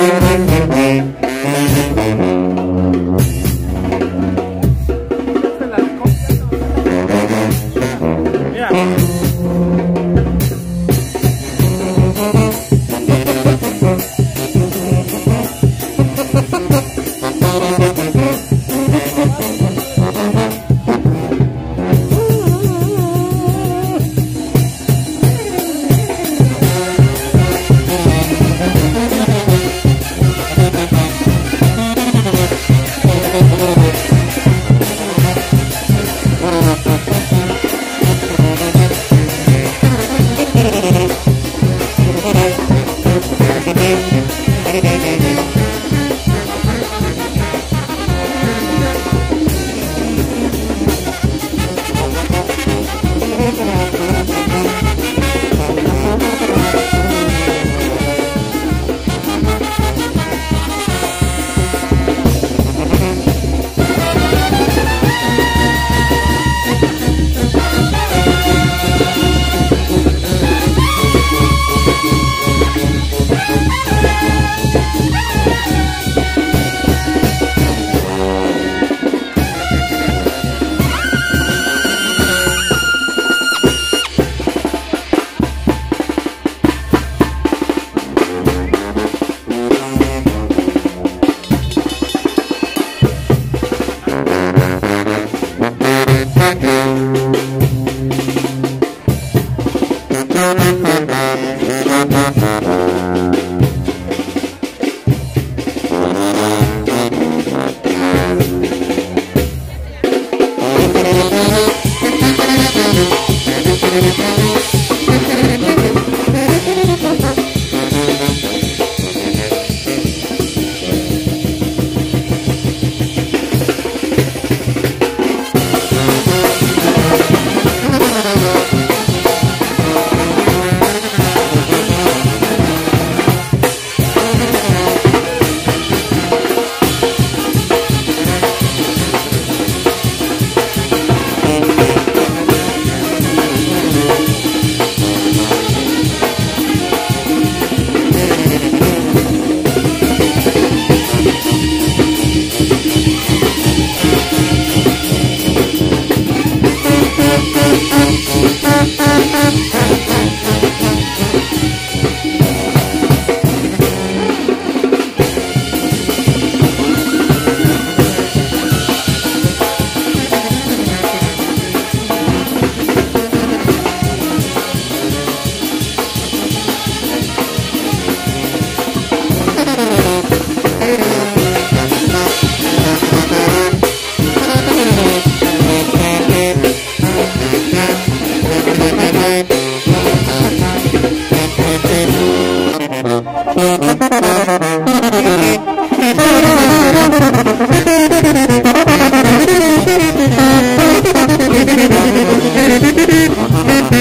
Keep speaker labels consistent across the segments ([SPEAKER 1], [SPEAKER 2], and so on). [SPEAKER 1] Mm-hmm. Thank you.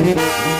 [SPEAKER 1] Gracias.